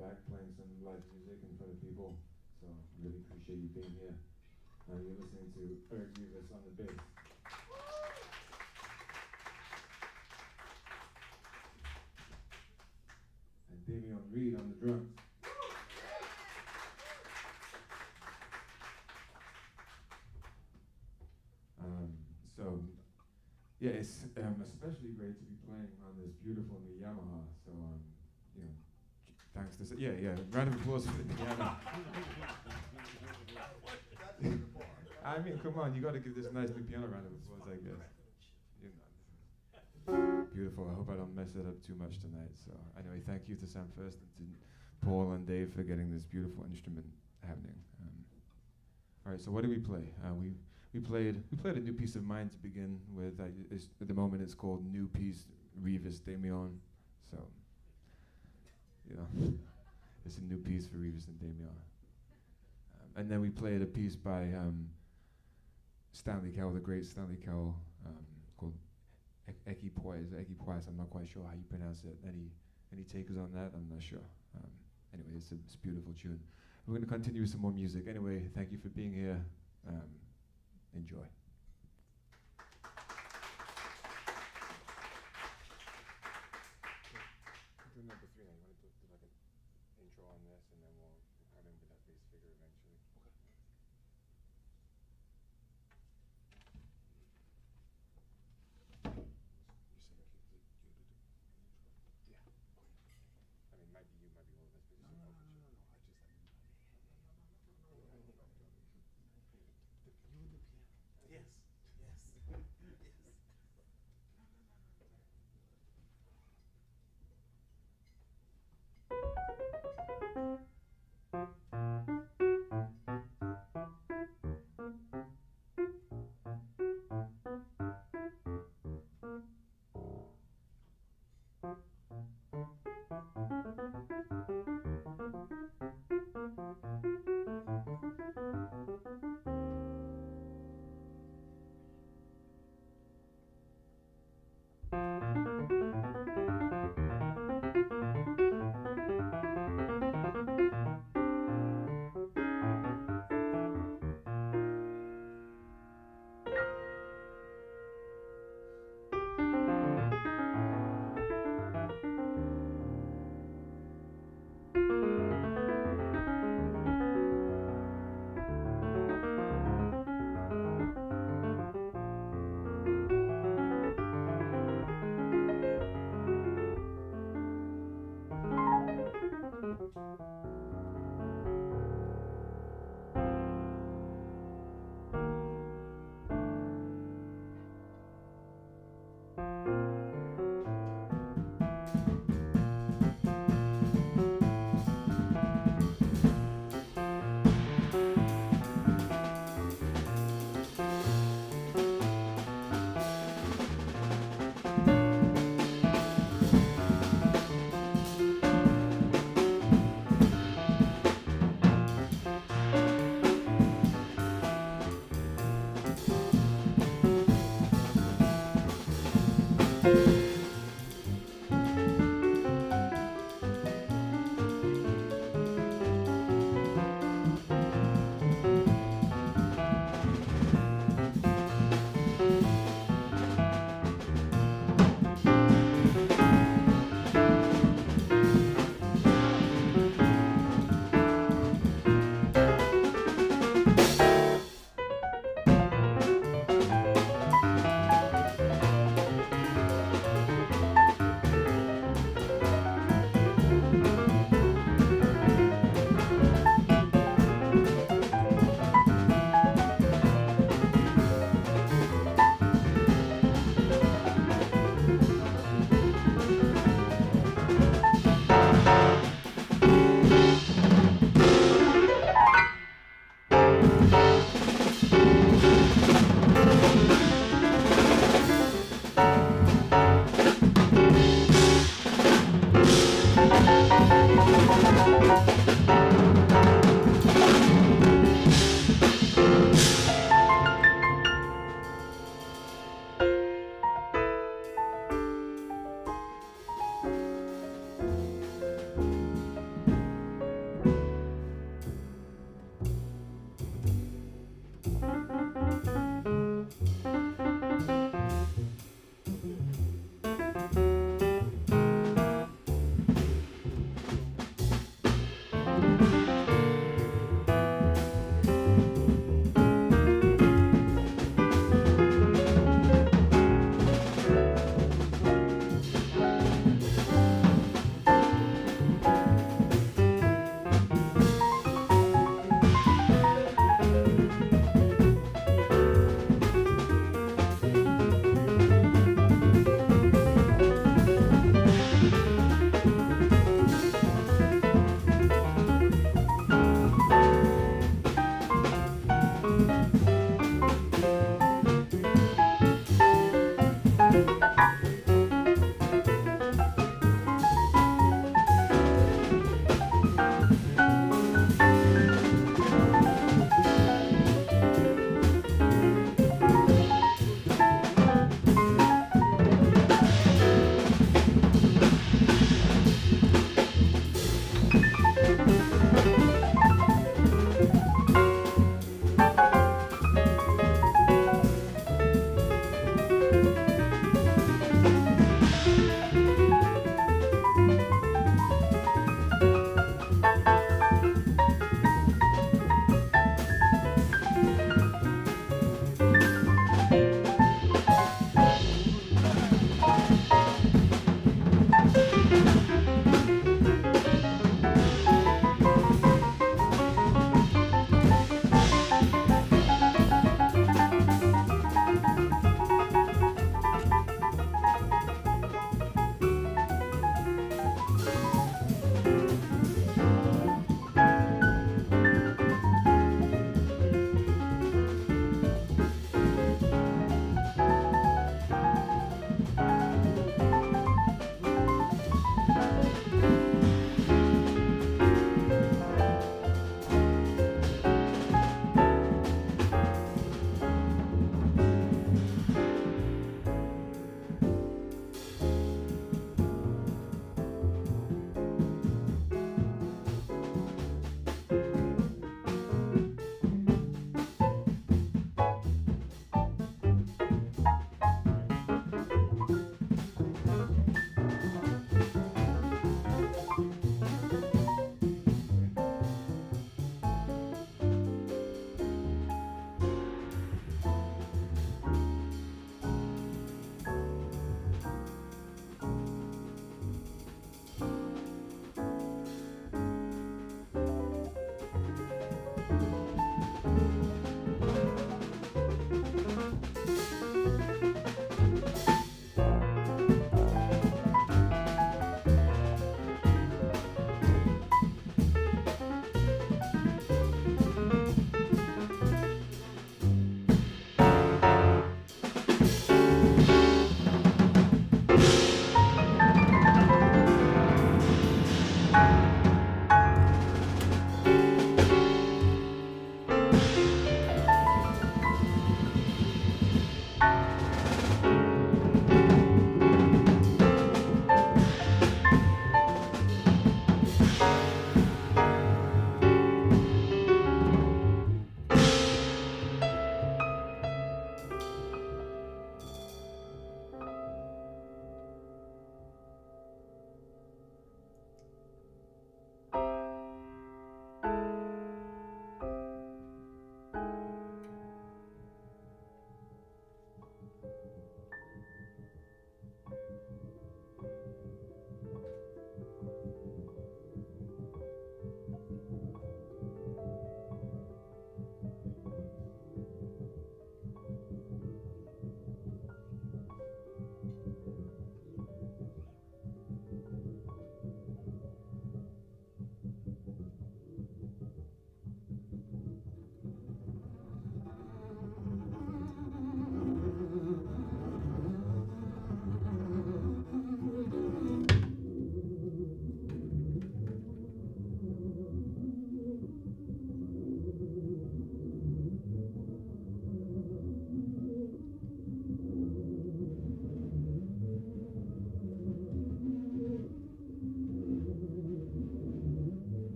Back playing some live music in front of people. So really appreciate you being here. Uh, you're listening to Eric Revis on the bass. And Damion Reid on the drums. Um, so yeah, it's um, especially great to be playing on this beautiful new Yamaha. So, um, you know, thanks yeah, yeah, round of applause for the piano. I mean, come on, you got to give this nice new piano round of applause, I guess. Beautiful. I hope I don't mess it up too much tonight. So, anyway, thank you to Sam First and to Paul and Dave for getting this beautiful instrument happening. Um, all right, so what do we play? Uh, we we played we played a new piece of mine to begin with. I, at the moment, it's called New Piece Revis Damion. So, you know, it's a new piece for Revis and Damion. Um, and then we played a piece by um, Stanley Cowell, the great Stanley Cowell, um, called Equipoise. Equipoise. I'm not quite sure how you pronounce it. Any any takers on that? I'm not sure. Um, anyway, it's a, it's a beautiful tune. We're going to continue with some more music. Anyway, thank you for being here. Um, enjoy.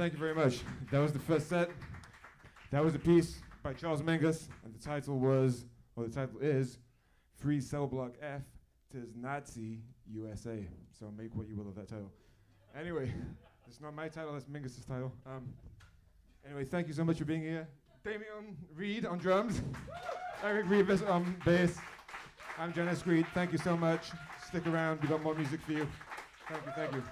Thank you very much. That was the first set. That was a piece by Charles Mingus, and the title was, or the title is, Free Cell Block F, tis Nazi USA. So make what you will of that title. Anyway, it's not my title, that's Mingus's title. Um, anyway, thank you so much for being here. Damion Reid on drums, Eric Revis on bass. I'm John Escreet. Thank you so much. Stick around, we got more music for you. Thank you, thank you.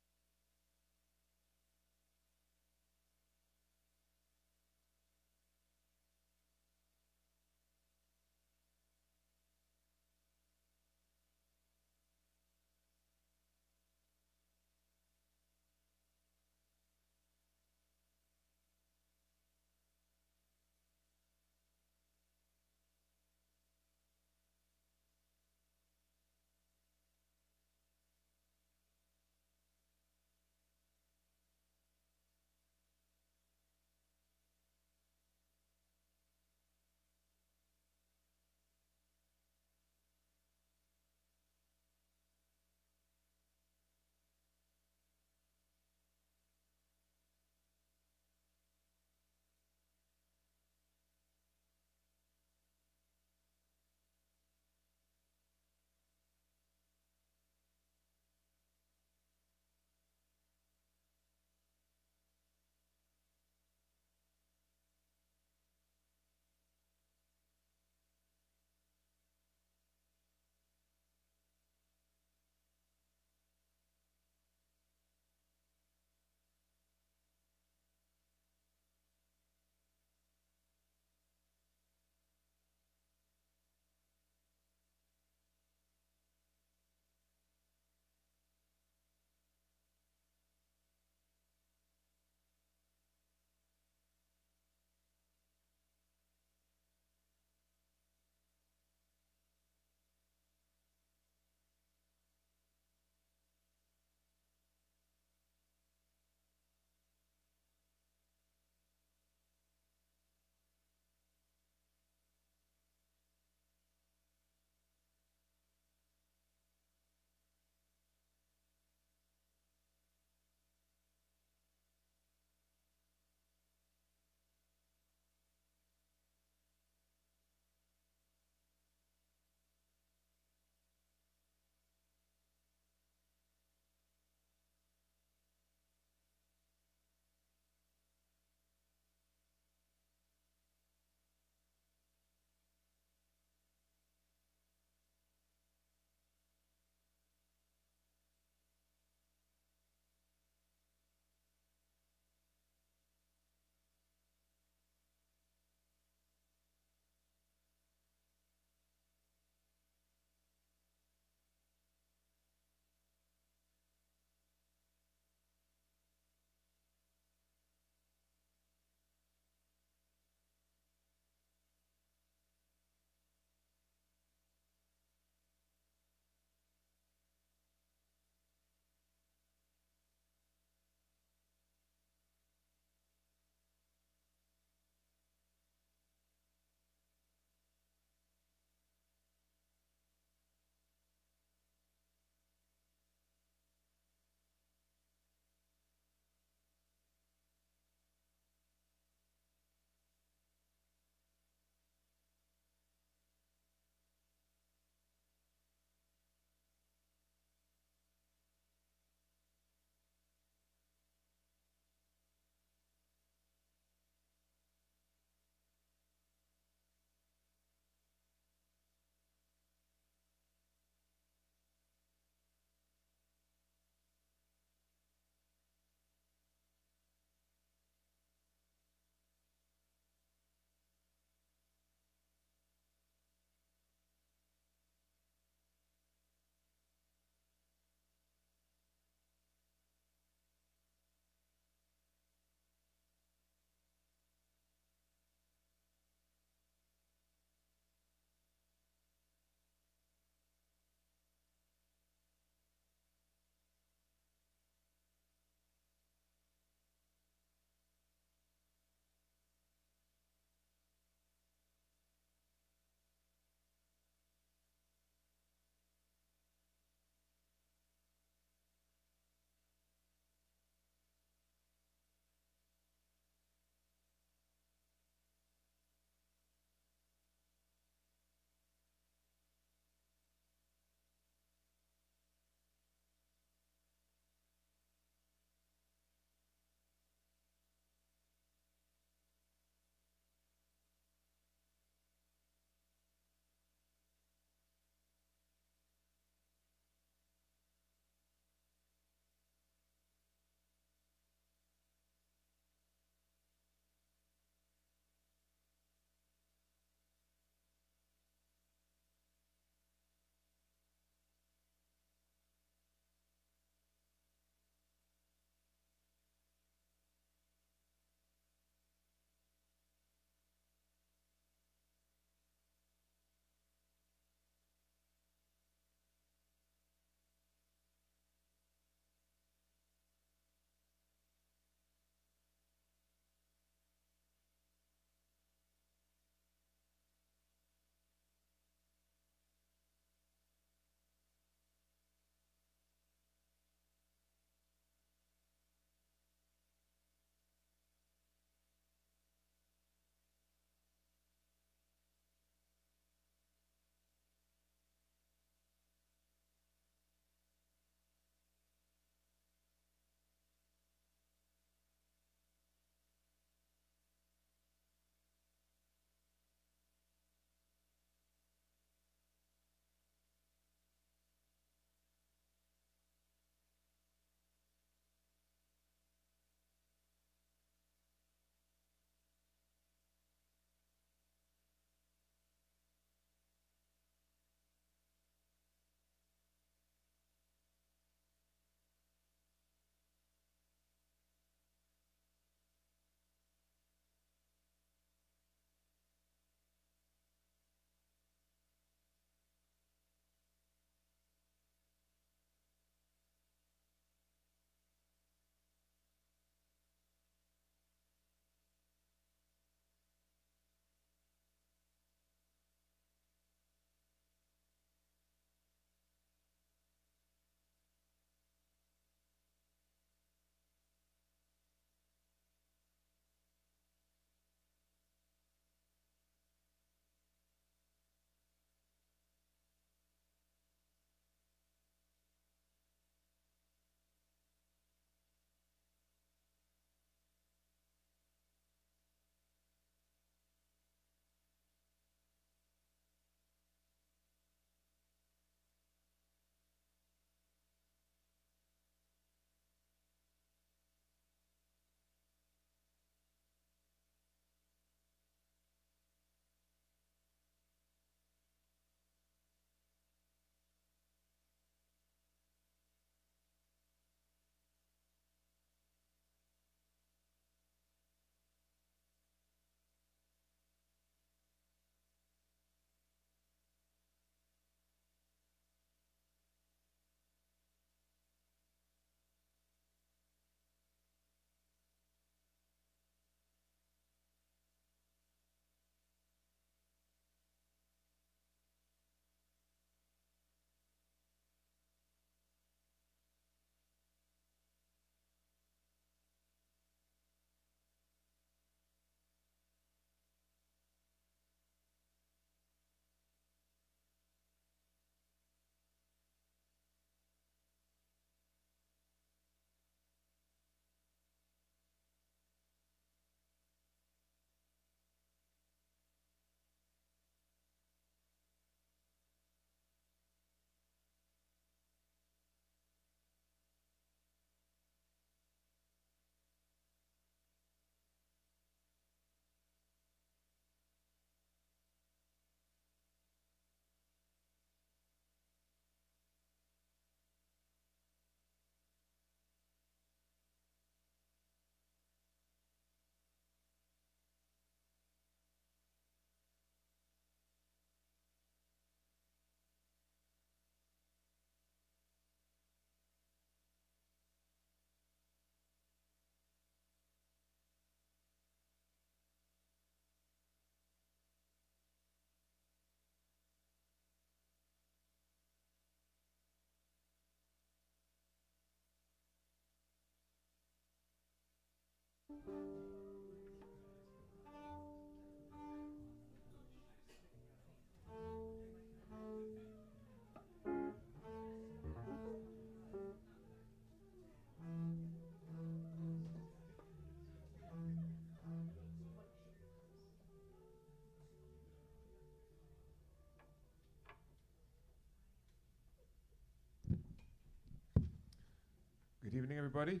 Good evening, everybody.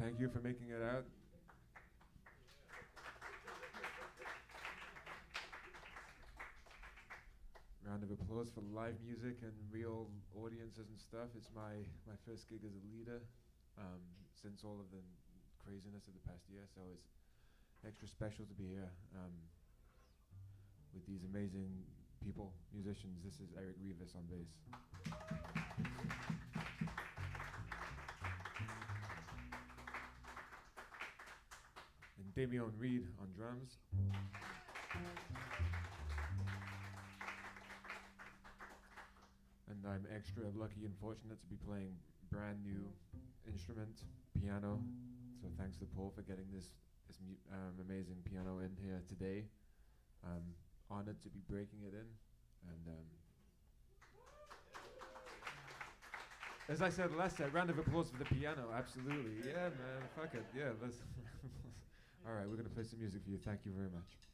Thank you for making it out. Round of applause for live music and real audiences and stuff. It's my, my first gig as a leader um, since all of the craziness of the past year, so it's extra special to be here um, with these amazing people, musicians. This is Eric Revis on bass. Damion Reid on drums. And I'm extra lucky and fortunate to be playing brand new instrument, piano. So thanks to Paul for getting this this um, amazing piano in here today. I'm honored to be breaking it in, and um, as I said last set, round of applause for the piano. Absolutely, yeah, man. Fuck it, yeah. Let's. All right, we're gonna play some music for you. Thank you very much.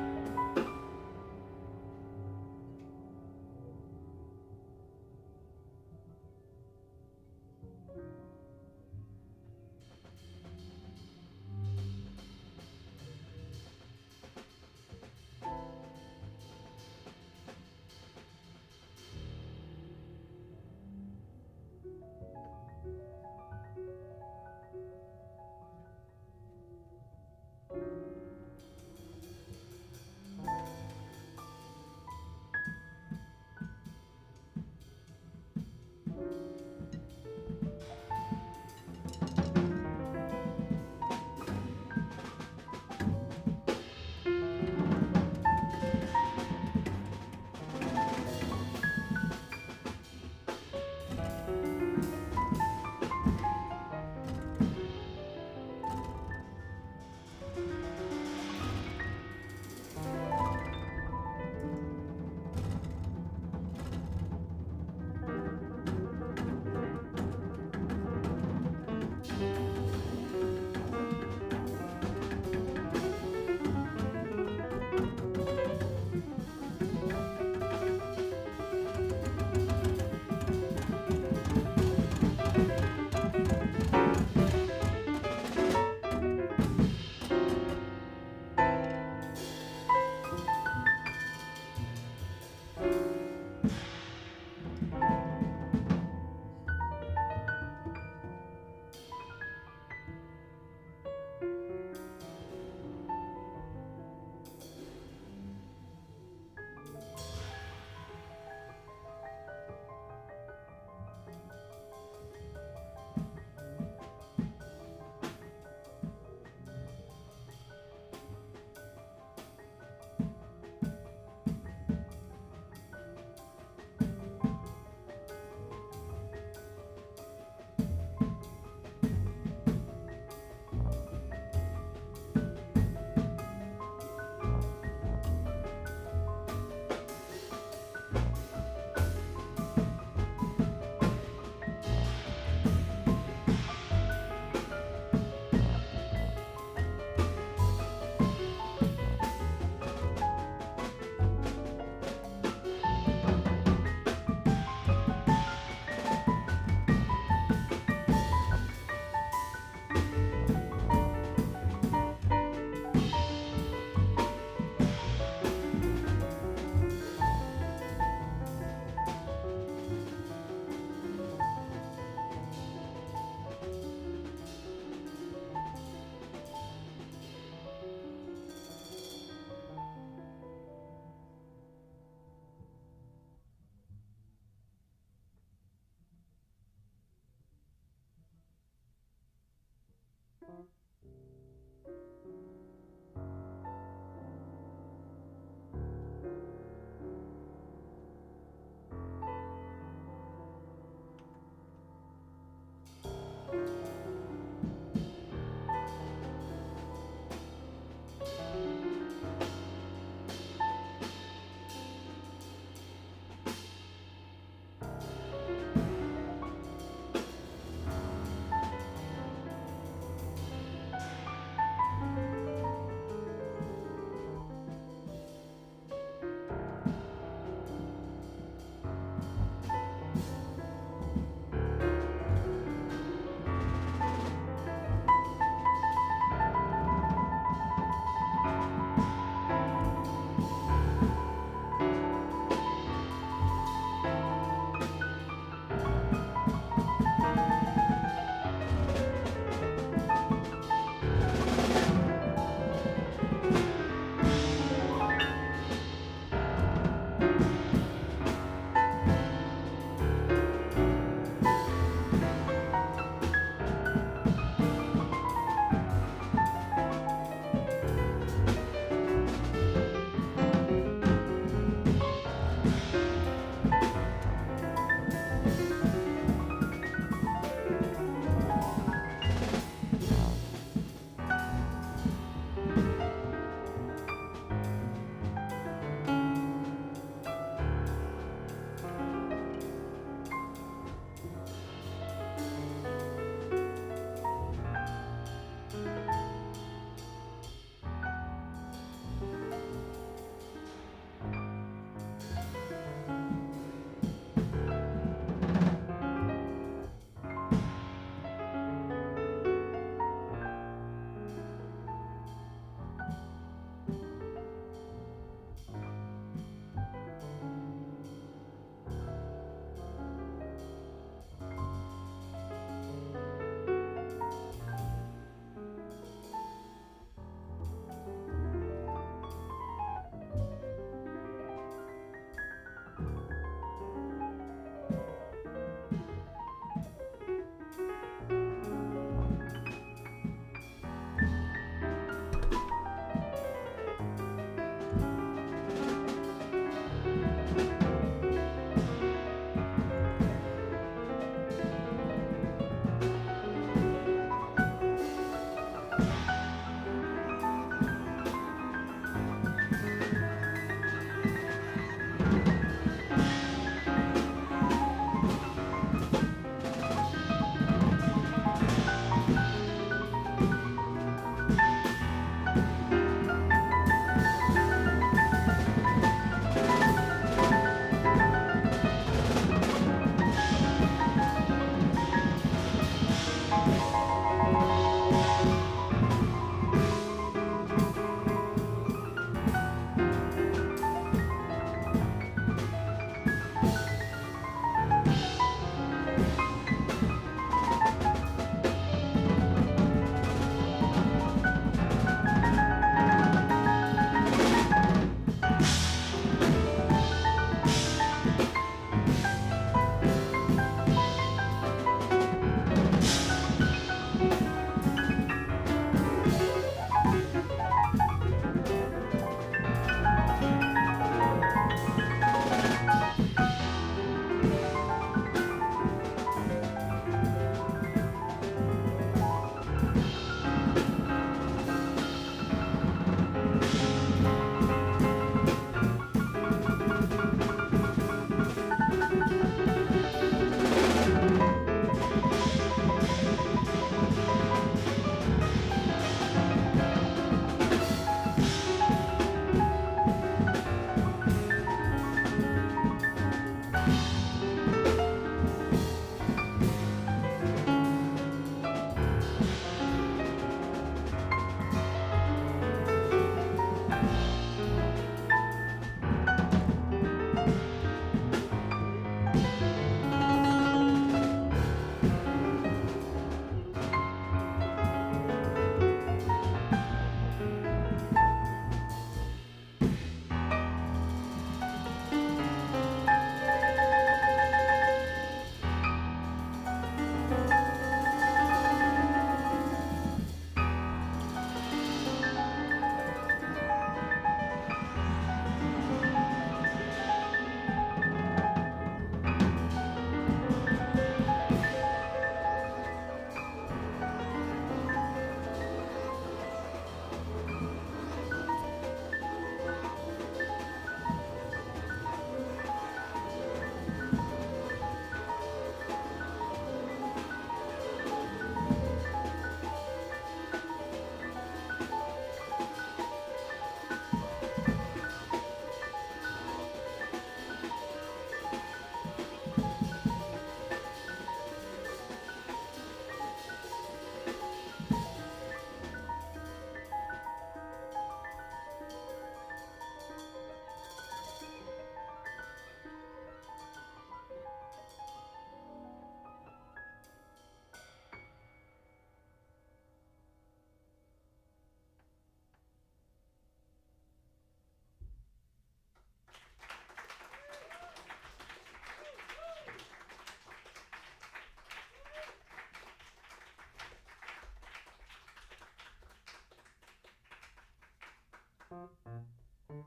Thank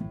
you.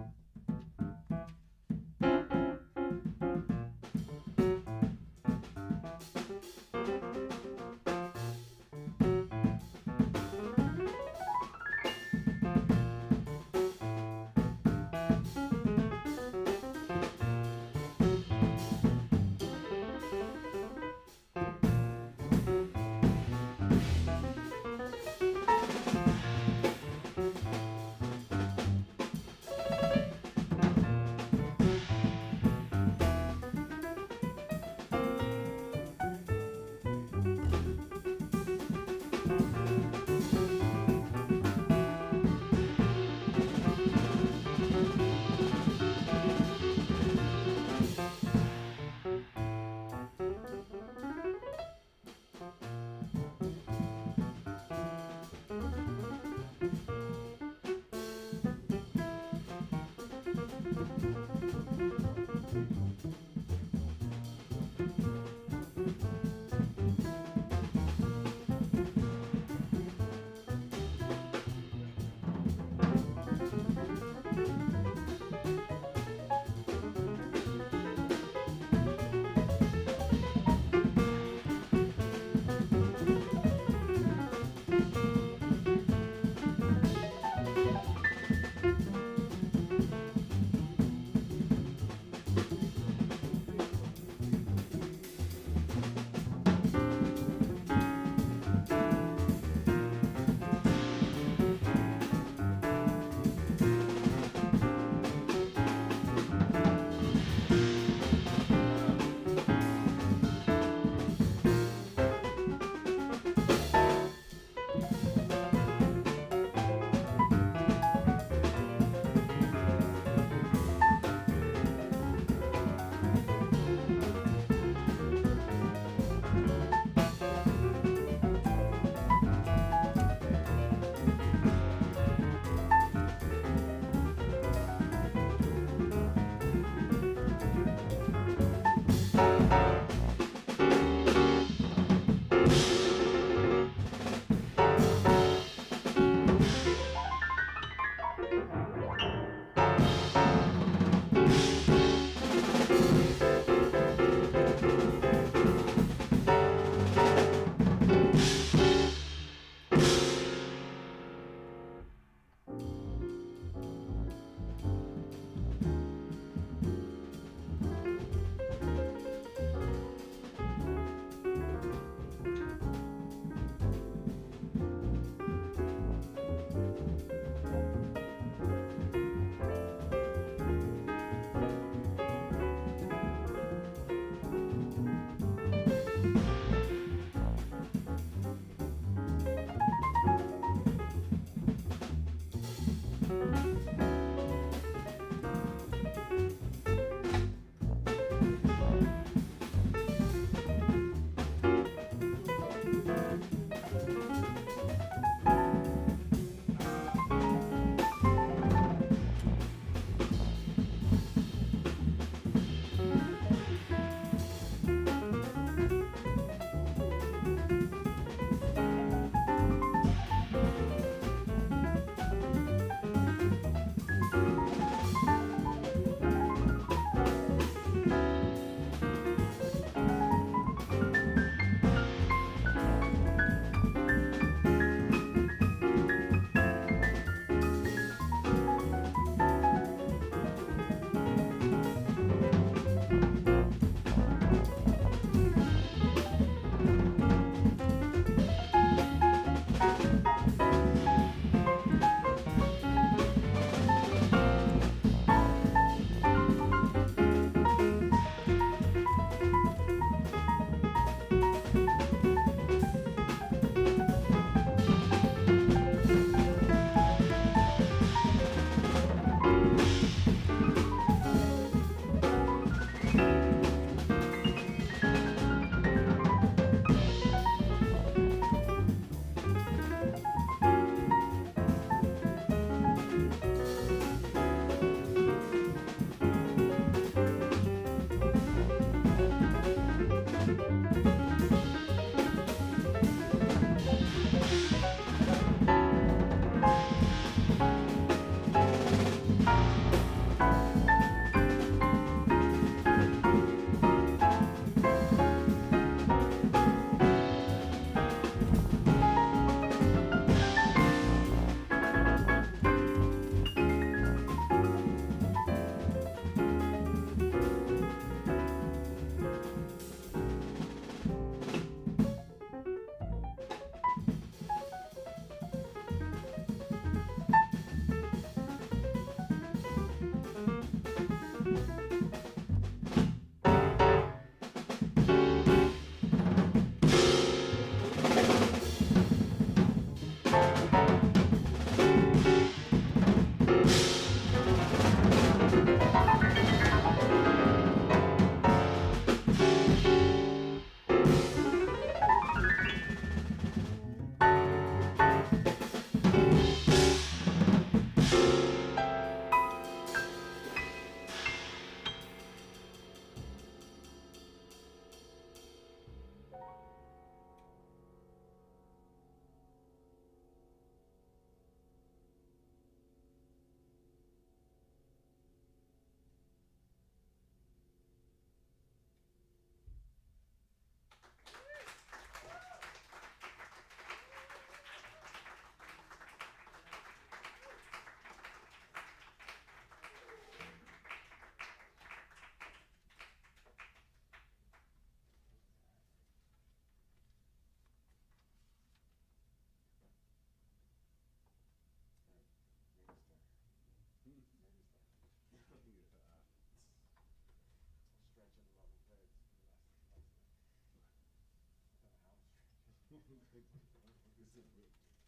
그래서 뭐,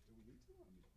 여기 일정 합니다.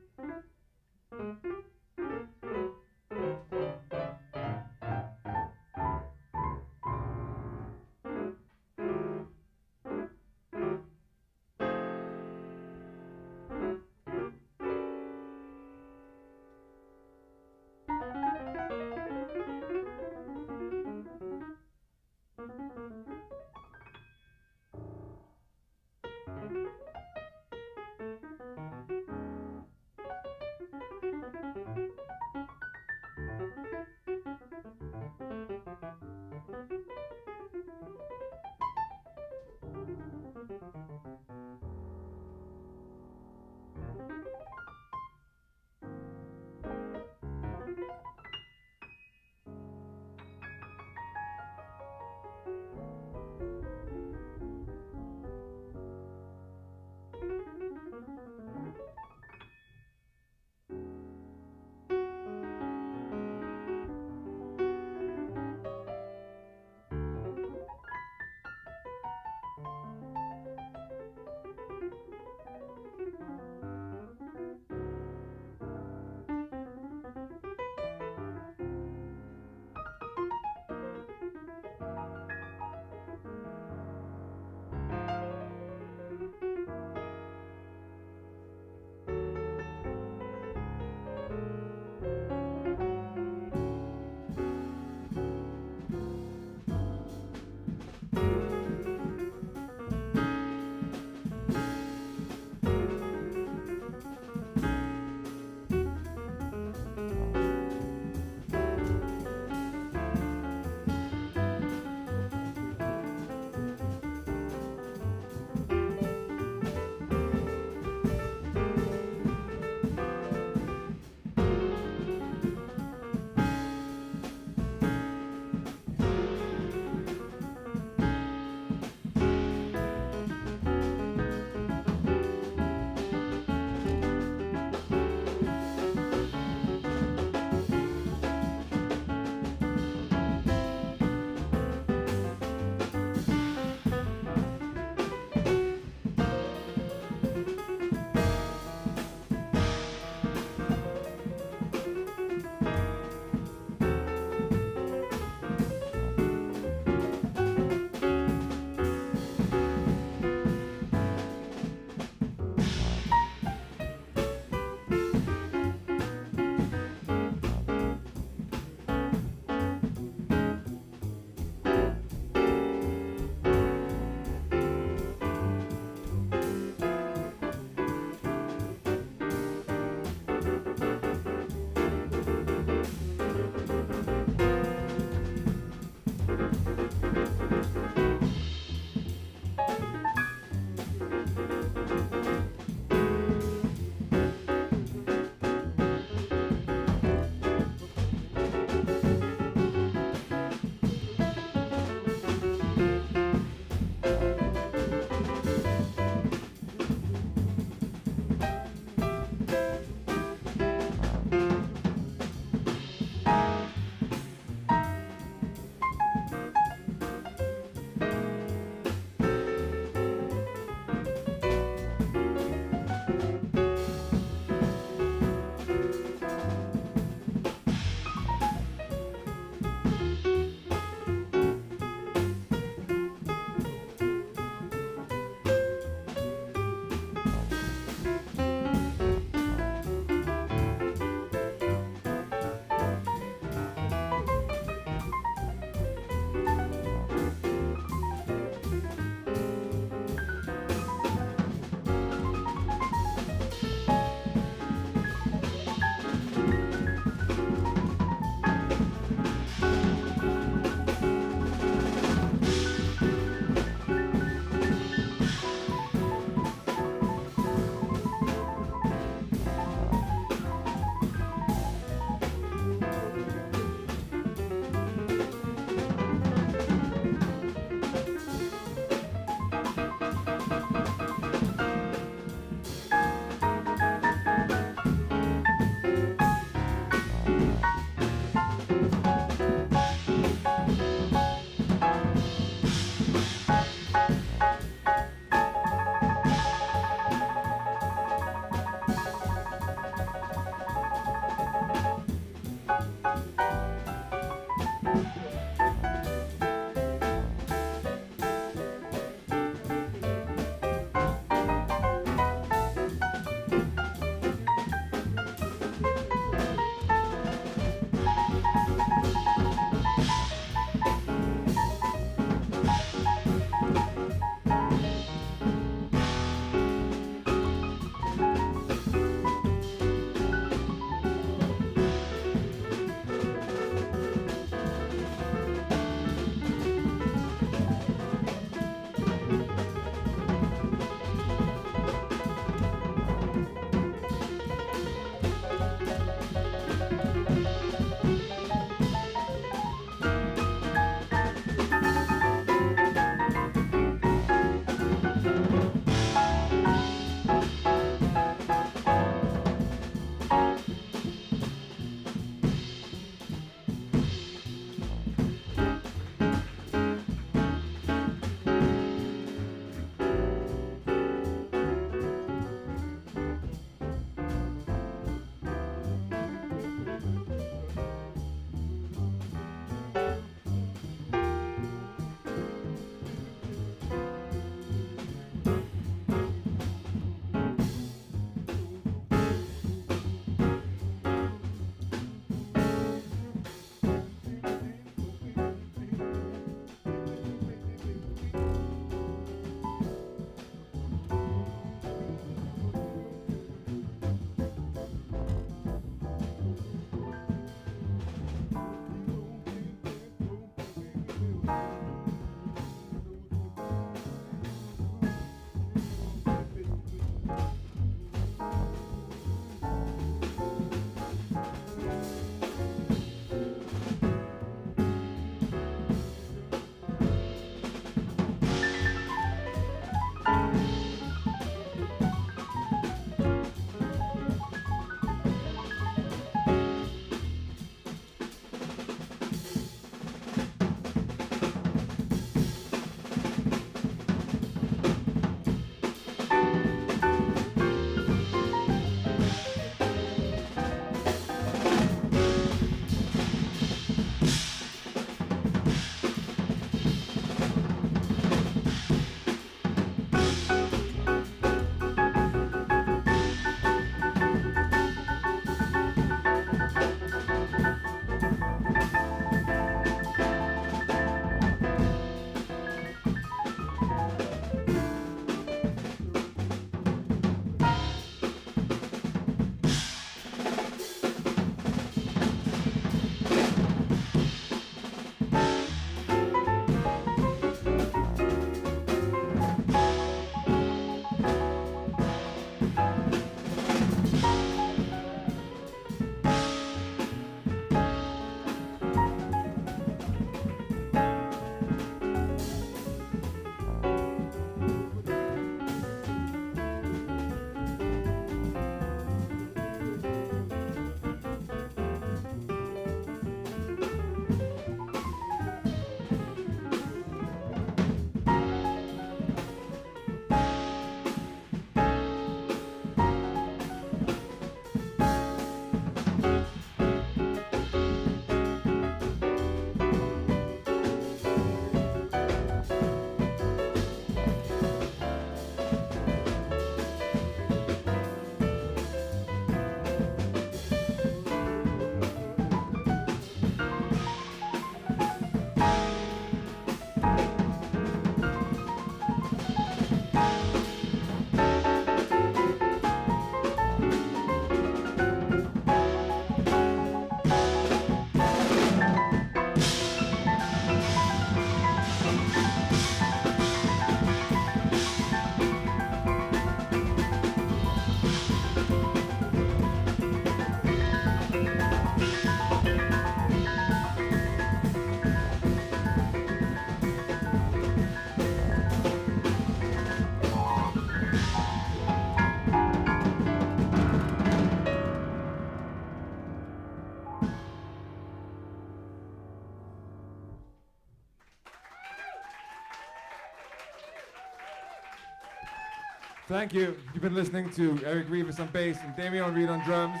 Thank you. You've been listening to Eric Revis on bass and Damion Reid on drums.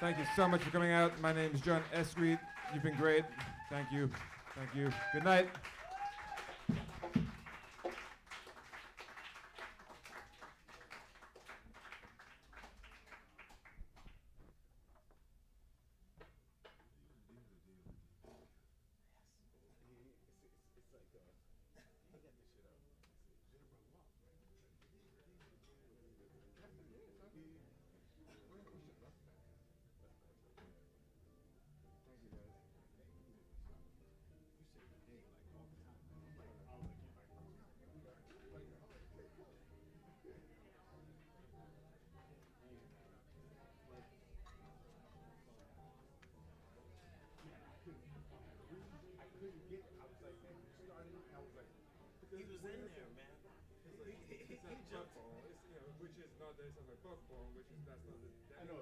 Thank you so much for coming out. My name is John S. You've been great. Thank you. Thank you. Good night. He was in there, man. He, jumped. which is not, there's like buckbone, which is, that's not the. I know,